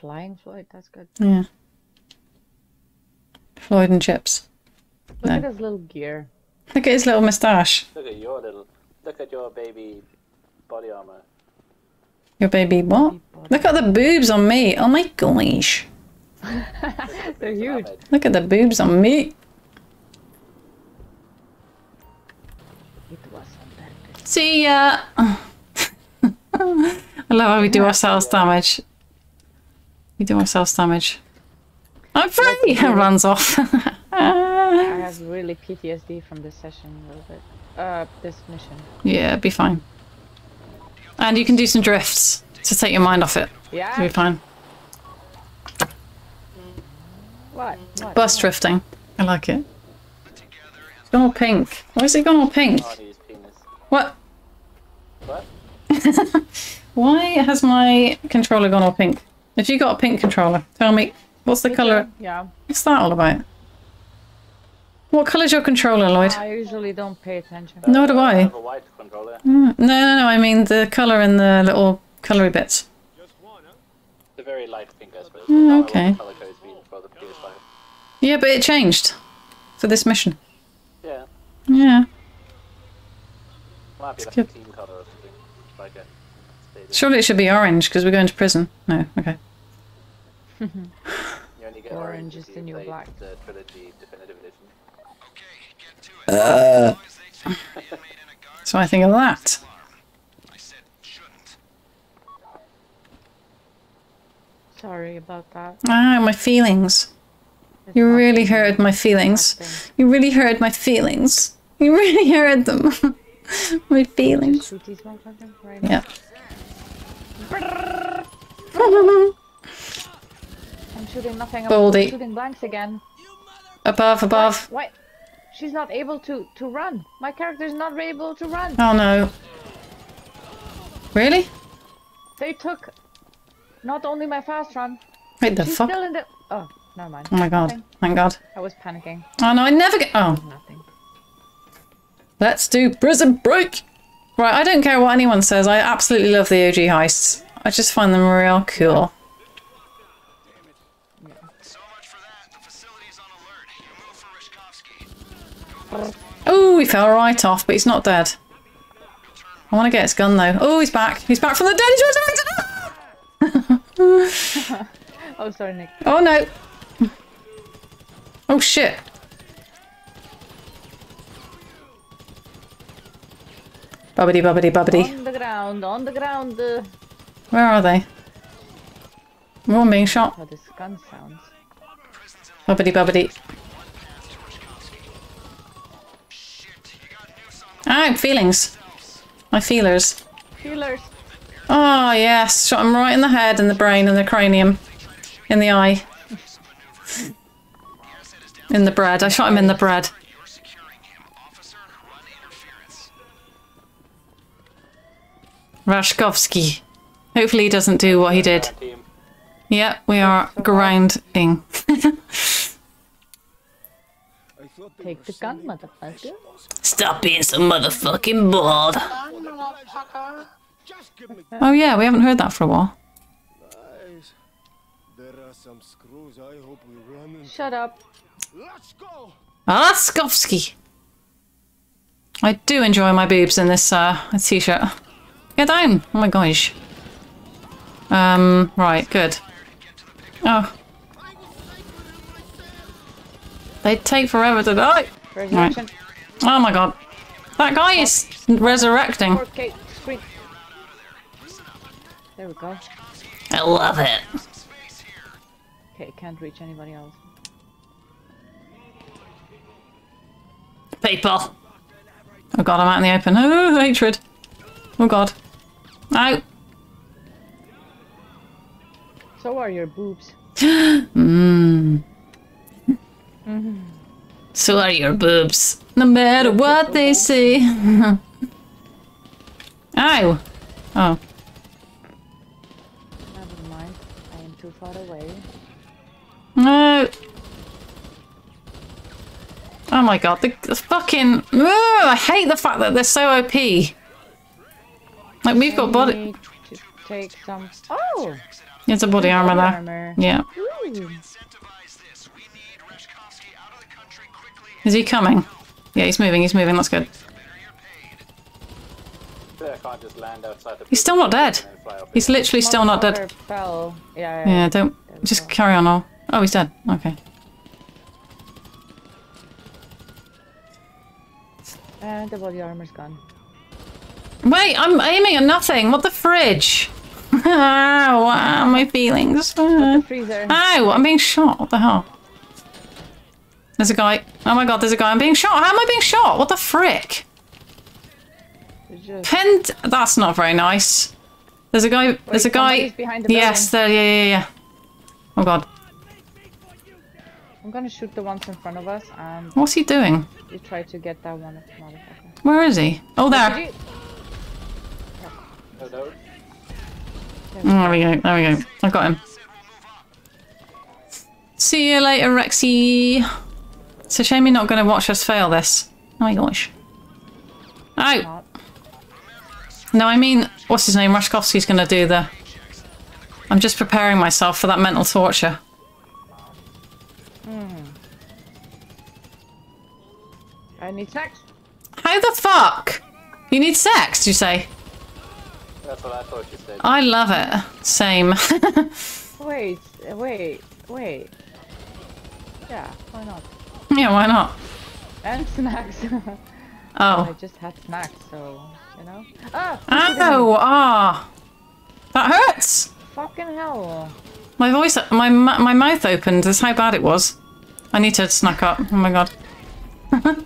flying Floyd. That's good. Yeah. Floyd and Chips. Look No. at his little gear. Look at his little moustache. Look at your little. Look at your baby body armor. Your baby what? Look at the boobs on me. Oh my gosh. They're huge. Look at the boobs on me. It was on that. See ya. I love how we do ourselves damage. We do ourselves damage. I'm free! Runs off. I have really PTSD from this session a little bit. Uh, this mission. yeah, be fine. And you can do some drifts to take your mind off it. You'll Yeah. be fine. What? What? Bus drifting. I like it. It's gone all pink. Why is it gone all pink? What? What? Why has my controller gone all pink? If you got a pink controller, tell me what's the colour? Yeah. What's that all about? What colour's your controller, Lloyd? I usually don't pay attention. Nor do I I. have a white controller. No, no, no. I mean the colour in the little coloury bits. Just one, huh? It's a very light pink, I suppose. Mm, okay. Color code's been for the Yeah, but it changed for this mission. Yeah. Yeah. Might be like good. a team color or something. Like a. stadium. Surely it should be orange because we're going to prison. No, okay. You only get Orange orange is the new black. The trilogy definitive edition. So I think of that. Sorry about that. Ah, my feelings. It's You really me. hurt my feelings. Acting. You really hurt my feelings. You really hurt them. my feelings. Shoot these motherfuckers right. Yeah. I'm shooting nothing. Baldy. shooting blanks again. above, above. What? She's not able to to run. My character's not able to run. Oh no. Really? They took not only my fast run. Wait, the She's fuck? still in the. Oh, never mind. Oh my god. Nothing. Thank god. I was panicking. Oh no, I never get. Oh. Nothing. Let's do prison break! Right, I don't care what anyone says. I absolutely love the OG heists. I just find them real cool. Oh, he fell right off, but he's not dead. I want to get his gun though. Oh, he's back. He's back from the dead. Oh, sorry, Nick. Oh no. Oh shit. Bubbity bubbity bubbity. On the ground, on the ground. Where are they? One being shot. how this gun sounds. Bubbity bubbity. Ah, feelings. My feelers. Feelers. Oh yes, shot him right in the head and the brain and the cranium. In the eye. In the bread. I shot him in the bread. You're securing him. Officer, run interference. Rashkovsky. Hopefully he doesn't do what he did. Yep, we are grounding. Take the gun, motherfucker. Stop being so motherfucking bored. Oh yeah, we haven't heard that for a while. Nice. There are some screws. I hope we run into. Shut up. Let's go. Rashkovsky. I do enjoy my boobs in this uh, t-shirt. Get down! Oh my gosh. Um, right, good. Oh. They take forever to die. Resurrection. Oh my god. That guy is resurrecting. There we go. I love it. Okay, can't reach anybody else. People. Oh god, I'm out in the open. Oh, hatred. Oh god. Ow. So are your boobs. Mmm. So are your boobs. No matter what they say. Ow. Oh. Never mind. I am too far away. No. Oh my god, the, the fucking. Ugh, I hate the fact that they're so OP. Like, we've got body. take some. Oh! It's a body armor there. Armor. Yeah. Ooh. Is he coming? Yeah, he's moving. He's moving. That's good. I can't just land outside the He's still not dead. and then fly off He's literally still not dead. Yeah, yeah. Yeah, don't just carry on. All. Oh, he's dead. Okay. And the body armor's gone. Wait, I'm aiming at nothing. What the fridge? Ow, wow, my feelings. Ow, I'm being shot. What the hell? There's a guy. Oh my god, there's a guy. I'm being shot. How am I being shot? What the frick? It's just- Pinned. That's not very nice. There's a guy. There's a guy. behind the Yes, there. Yeah, yeah, yeah. Oh god, I'm gonna shoot the ones in front of us and what's he doing? you try to get that one motherfucker. Where is he? Oh, there. Did you- No, no. Mm, there we go. There we go. I got him. See you later, Rexy. It's a shame you're not going to watch us fail this. Oh my gosh. Oh! No, I mean, what's his name? Rashkovsky's going to do the. I'm just preparing myself for that mental torture. I need snacks. How the fuck? You need sex, do you say? That's what I thought you said. I love it. Same. Wait, wait, wait. Yeah, why not? yeah, why not? And snacks. Oh. I Oh. just had snacks, so you know. Ah! Ow! Ah! That hurts! Fucking hell! My voice, my my mouth opened. That's how bad it was. I need to snack up. Oh my god.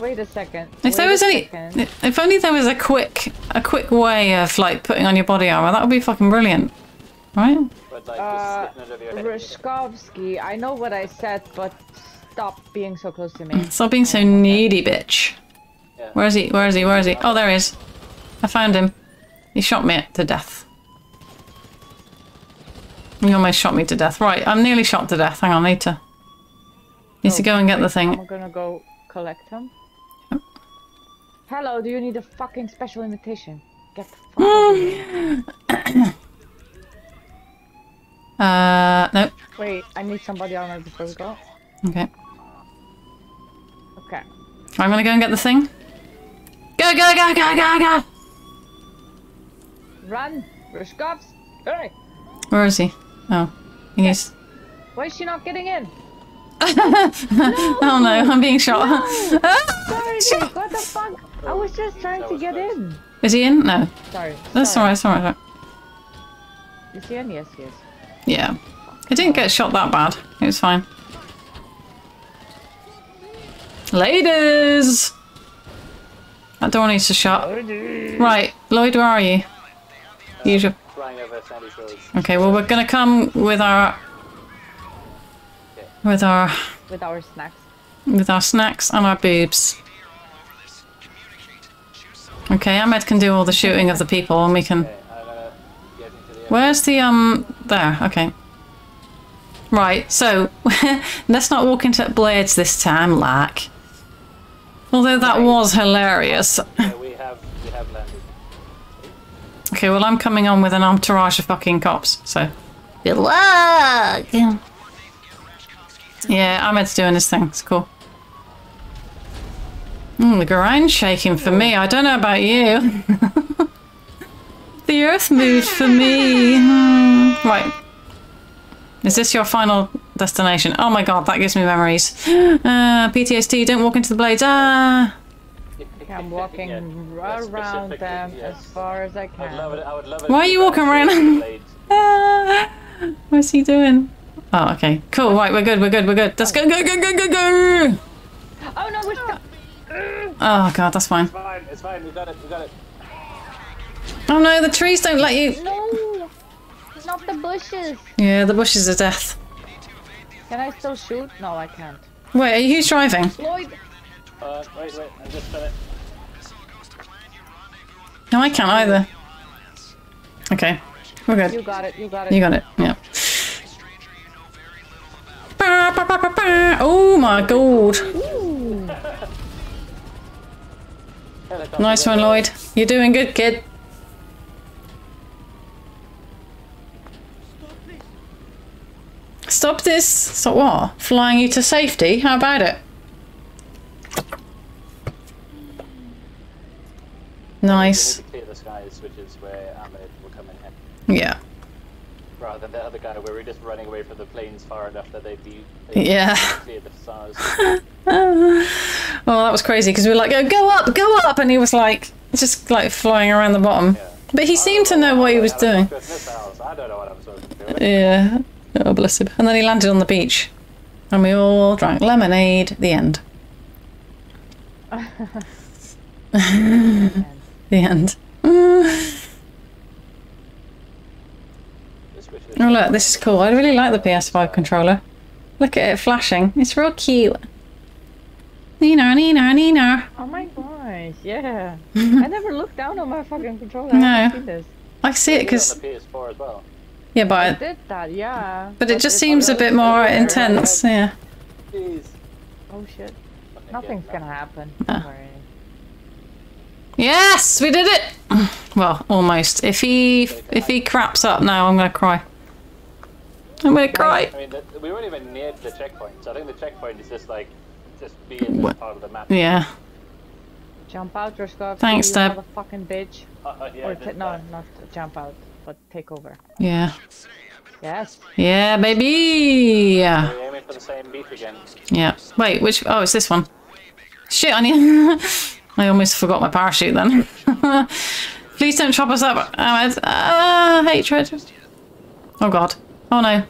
Wait a second. If Wait there was any, second. if only there was a quick, a quick way of like putting on your body armor, that would be fucking brilliant, right? But like Uh, just slipping under your head. I know what I said, but stop being so close to me. Stop being so needy, bitch. Yeah. Where is he? Where is he? Where is he? Oh, there he is. I found him. He shot me to death. He almost shot me to death. Right, I'm nearly shot to death. Hang on, need to. Need to go and get the thing. I'm gonna go collect him. Hello, do you need a fucking special invitation? Get the fuck over here. Uh, nope. Wait, I need somebody armor before we go. Okay. Okay. I'm gonna go and get the thing. Go, go, go, go, go, go! Run! Rashkovsky! Hurry! Where is he? Oh, he needs. Why is she not getting in? Oh no, I'm being shot. Sorry, dude, what the fuck? I was just trying That to get close. in. Is he in? No. Sorry. That's sorry. alright, that's alright. Is he in? Yes, yes. Yeah. I didn't get shot that bad. It was fine. Ladies! That door needs to shut. Right, Lloyd, where are you? Flying over Okay, well we're gonna come with our with our With our snacks. with our snacks and our boobs. Okay, Ahmed can do all the shooting of the people and we can Okay, I'm gonna get into the Where's the um there, okay. Right, so let's not walk into blades this time, lack. Although that was hilarious. Yeah, we have we have landed. Okay, well I'm coming on with an entourage of fucking cops, so good luck. Yeah, Ahmed's doing his thing. It's cool. Mm, the ground's shaking for me. I don't know about you. the earth moved for me. Hmm. Right. Is this your final destination? Oh my god, that gives me memories. Uh, PTSD, don't walk into the blades. Ah. I'm walking Yeah, around them yes. as far as I I would love can. it. I would love it. Why are you you walking around? blades. Ah. What's he doing? Oh, okay. Cool, right, we're good, we're good, we're good. Let's go, go, go, go, go, go! Oh no, we're stuck! Oh god, that's fine. It's fine. It's fine. We got it. We got it. Oh no, the trees don't let you. No! Not the bushes! Yeah, the bushes are death. Can I still shoot? No, I can't. Wait, are you who's driving? Lloyd! Uh, wait, wait. I'm just gonna. No, I can't either. Okay, we're good. You got it, you got it. You got it, yeah. Ba, ba, ba, ba, ba. Oh my god. Nice one. Lloyd. You're doing good, kid. Stop this. So what? Flying you to safety? How about it? Nice. We need to clear the skies, which is where Ahmed will come in handy. Yeah. Rather than the other guy where we're just running away from the planes far enough that they'd be they'd Yeah. clear the stars. Oh, that was crazy because we were like, oh, go up, go up, and he was like, just like flying around the bottom. Yeah. But he seemed to know what he was doing. I don't know what I'm supposed to do. Yeah. Oh, bless him. And then he landed on the beach. And we all drank lemonade. The end. the end. Oh, Just wish it- look, this is cool. I really like the PS5 controller. Look at it flashing. It's real cute. Nina, Nina, Nina. Oh my gosh, yeah. I never looked down on my fucking controller. No. haven't this. I see it because PS4 as well. Yeah, I but did that, yeah. but it just seems a bit more intense. Yeah. Jeez. Oh shit. Nothing's gonna happen. Ah. Yes, we did it. Well, almost. If he if he craps up now, I'm gonna cry. I'm gonna cry. I mean, the, we weren't even near the checkpoint, so I think the checkpoint is just like, just being What? part of the map. Yeah. Jump out, Drishkov. Thanks, you Deb. motherfucking bitch. Uh, uh, yeah, or just t- no, that. not jump out, but take over. Yeah. Yes. Yeah, baby. Yeah. We're aiming for the same beat again. Yeah. Wait, which? Oh, it's this one. Shit, I need. I almost forgot my parachute then. Please don't chop us up, Ahmed. Ah, hatred. Oh god. Oh no.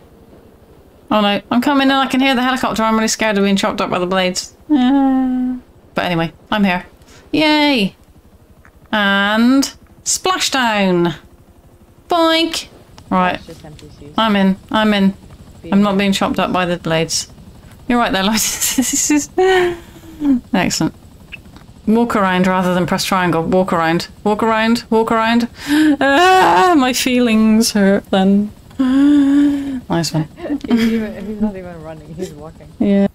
Oh no. I'm coming and I can hear the helicopter. I'm really scared of being chopped up by the blades. Ah. But anyway, I'm here. Yay. And splashdown. Boink. Right. It's just NPCs. I'm in. I'm in. I'm not being chopped up by the blades. You're right there, Lloyd. this is excellent. Walk around rather than press triangle. Walk around. Walk around. Walk around. Ah, my feelings hurt then. nice one. he's, even, he's not even running, he's walking. Yeah.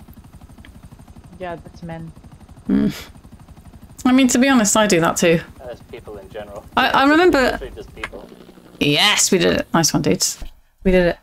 Yeah, that's men. I mean, to be honest, I do that too. As people in general. I, I remember. Yes, we did it. Nice one, dudes. We did it.